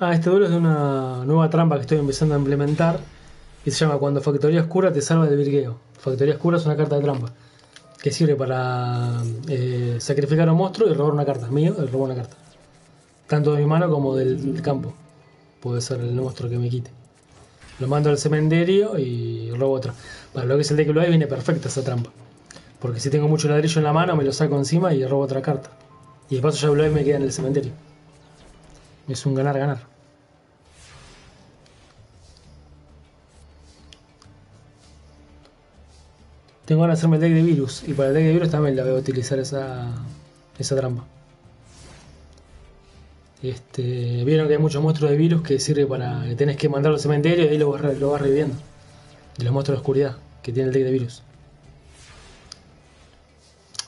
Ah, este duelo es de una nueva trampa que estoy empezando a implementar. Y se llama Cuando Factoría Oscura te salva del virgueo. Factoría Oscura es una carta de trampa. Que sirve para eh, sacrificar a un monstruo y robar una carta. Mío, y robar una carta. Tanto de mi mano como del, del campo. Puede ser el monstruo que me quite. Lo mando al cementerio y robo otra. Para lo que es el deck Blue Eye viene perfecta esa trampa. Porque si tengo mucho ladrillo en la mano, me lo saco encima y robo otra carta. Y de paso ya Blue Eye me queda en el cementerio. Es un ganar-ganar. Tengo ganas de hacerme el deck de virus. Y para el deck de virus también la voy a utilizar esa, esa trampa. Este, Vieron que hay muchos monstruos de virus que sirve para que tenés que mandarlo al cementerio y ahí lo vas, reviviendo. De los monstruos de oscuridad que tiene el deck de virus.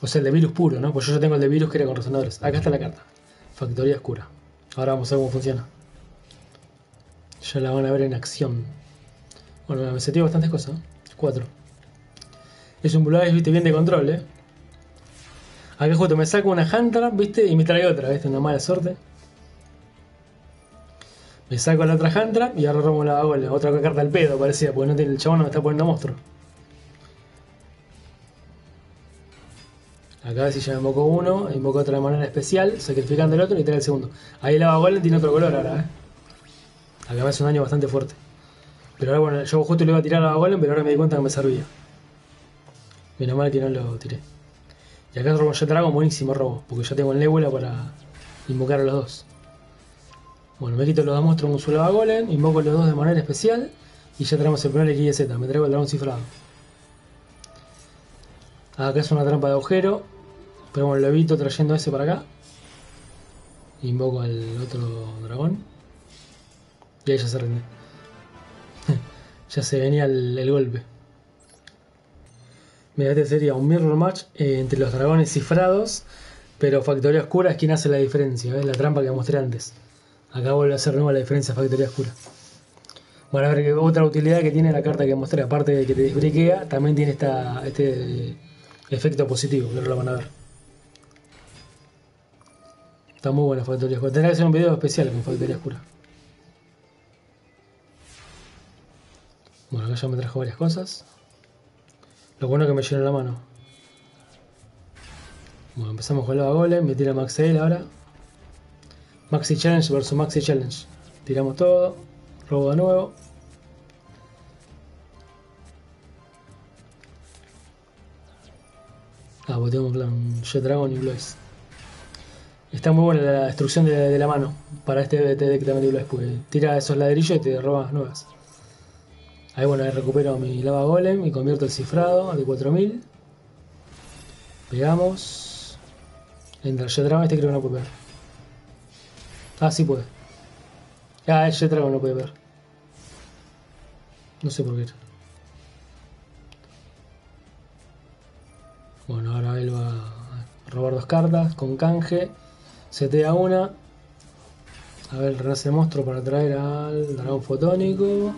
O sea, el de virus puro, ¿no? Pues yo ya tengo el de virus que era con resonadores. Acá está la carta. Factoría oscura. Ahora vamos a ver cómo funciona. Ya la van a ver en acción. Bueno, me seteó bastantes cosas. ¿eh? Cuatro. Es un Blue viste, bien de control, ¿eh? Acá justo me saco una Hunter, viste, y me trae otra, viste, una mala suerte. Me saco la otra Hunter y ahora robo la bola. Otra carta al pedo, parecía, porque no tiene, el chabón no me está poniendo monstruo. Acá si me invoco uno, invoco otra de manera especial, sacrificando el otro y trae el segundo. Ahí la Golem tiene otro color ahora, eh. Acá me hace un daño bastante fuerte. Pero ahora bueno, yo justo le iba a tirar a Golem, pero ahora me di cuenta que me servía. Menos mal que no lo tiré. Y acá robo ya Dragon, buenísimo robo, porque ya tengo el Nebula para invocar a los dos. Bueno, me quito los dos monstruos con su lava golem, invoco los dos de manera especial y ya tenemos el primer XYZ, me traigo el dragón cifrado. Acá es una trampa de agujero, pero bueno, lo evito trayendo ese para acá. Invoco al otro dragón. Y ahí ya se rinde. ya se venía el, el golpe. Mira, este sería un mirror match eh, entre los dragones cifrados, pero Factoría Oscura es quien hace la diferencia, ¿ves? La trampa que mostré antes. Acá vuelve a ser nueva la diferencia Factoría Oscura. Bueno, a ver, que otra utilidad que tiene la carta que mostré, aparte de que te desbriquea, también tiene esta, este efecto positivo, que ahora lo van a ver. Está muy buena Factoría Oscura. Tendrá que hacer un video especial con Factoría Oscura. Bueno, acá ya me trajo varias cosas. Lo bueno es que me llenó la mano. Bueno, empezamos con la Golem, me tira Max Sale ahora. Maxi Challenge versus Maxi Challenge. Tiramos todo, robo de nuevo. Ah, pues tengo claro, un Jet Dragon y Eyes. Está muy buena la destrucción de, la mano para este, este deck también de Blue Eyes, porque tira esos ladrillos y te robas nuevas. Ahí bueno, recupero mi lava golem y convierto el cifrado de 4000. Pegamos. Entra el Jet Dragon, este creo que no puede pegar. Ah, sí puede. Ah, el Jet Dragon no puede ver. No sé por qué. Bueno, ahora él va a robar dos cartas con canje. Setea una. A ver, renace monstruo para traer al dragón fotónico.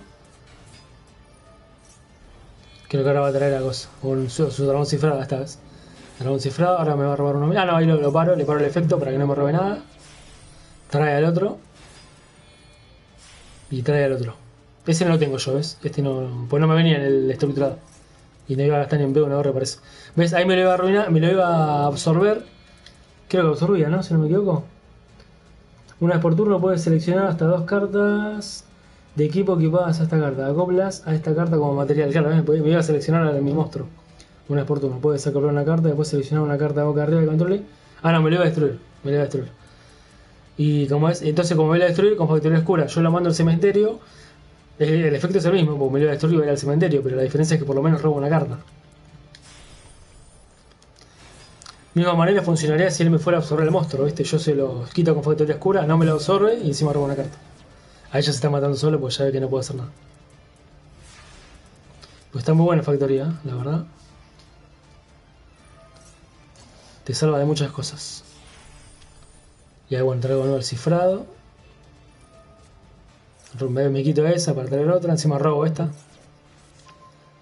Creo que ahora va a traer a cosa. Con su, dragón cifrado esta vez. Dragón cifrado, ahora me va a robar uno. Ah, no, ahí lo, paro, le paro el efecto para que no me robe nada. Trae al otro. Y trae al otro. Ese no lo tengo yo, ¿ves? Este no. Pues no me venía en el estructurado. Y no iba a gastar ni en pedo una para eso. ¿Ves? Ahí me lo iba a arruinar, me lo iba a absorber. Creo que absorbía, ¿no? Si no me equivoco. Una vez por turno puedes seleccionar hasta dos cartas de equipo equipadas a esta carta. Acoplas a esta carta como material. Claro, ¿ves? me iba a seleccionar a mi monstruo. Una vez por turno. Puedes acoplar una carta, después seleccionar una carta de boca arriba que controle. Ah, no, me lo iba a destruir. Me lo iba a destruir. Y como es, entonces como me lo iba a destruir con factoría oscura, yo lo mando al cementerio. El, el efecto es el mismo, porque me lo iba a destruir y iba a ir al cementerio, pero la diferencia es que por lo menos robo una carta. Misma manera funcionaría si él me fuera a absorber el monstruo, ¿viste? Yo se lo quito con factoría oscura, no me lo absorbe y encima robo una carta. A ella se está matando solo porque ya ve que no puede hacer nada. Pues está muy buena factoría, la verdad. Te salva de muchas cosas. Y ahí bueno, traigo nuevo el cifrado. Me quito esa para traer otra, encima robo esta.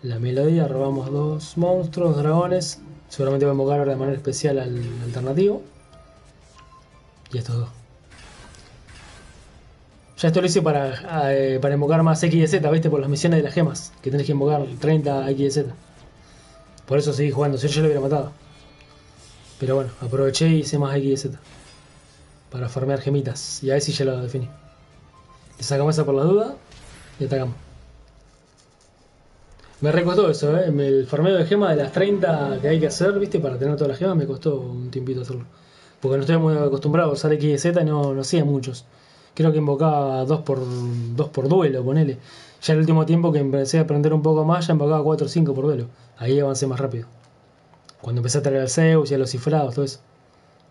La melodía, robamos dos monstruos, dragones. Seguramente voy a invocar ahora de manera especial al alternativo. Y estos dos. Ya esto lo hice para, eh, para invocar más X y Z, ¿viste? Por las misiones de las gemas, que tenés que invocar 30 X y Z. Por eso seguí jugando, si yo lo hubiera matado. Pero bueno, aproveché y hice más X y Z. Para farmear gemitas. Y a ver si ya lo definí. Le sacamos esa por la duda y atacamos. Me recostó eso, ¿eh? El farmeo de gemas de las 30 que hay que hacer, ¿viste? Para tener todas las gemas me costó un tiempito hacerlo. Porque no estoy muy acostumbrado a usar X y Z y no, no hacía muchos. Creo que invocaba 2 por, dos por duelo, ponele. Ya el último tiempo que empecé a aprender un poco más, ya invocaba 4 o 5 por duelo. Ahí avancé más rápido. Cuando empecé a traer al Zeus y a los cifrados, todo eso.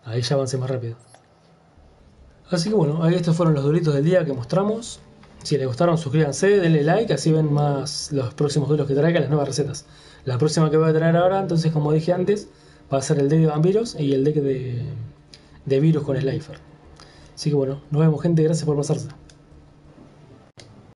Ahí ya avancé más rápido. Así que bueno, ahí estos fueron los duelitos del día que mostramos. Si les gustaron, suscríbanse, denle like, así ven más los próximos duelos que traiga, las nuevas recetas. La próxima que voy a traer ahora, entonces, como dije antes, va a ser el deck de vampiros y el deck de, de virus con Slifer. Así que bueno, nos vemos gente, gracias por pasarse.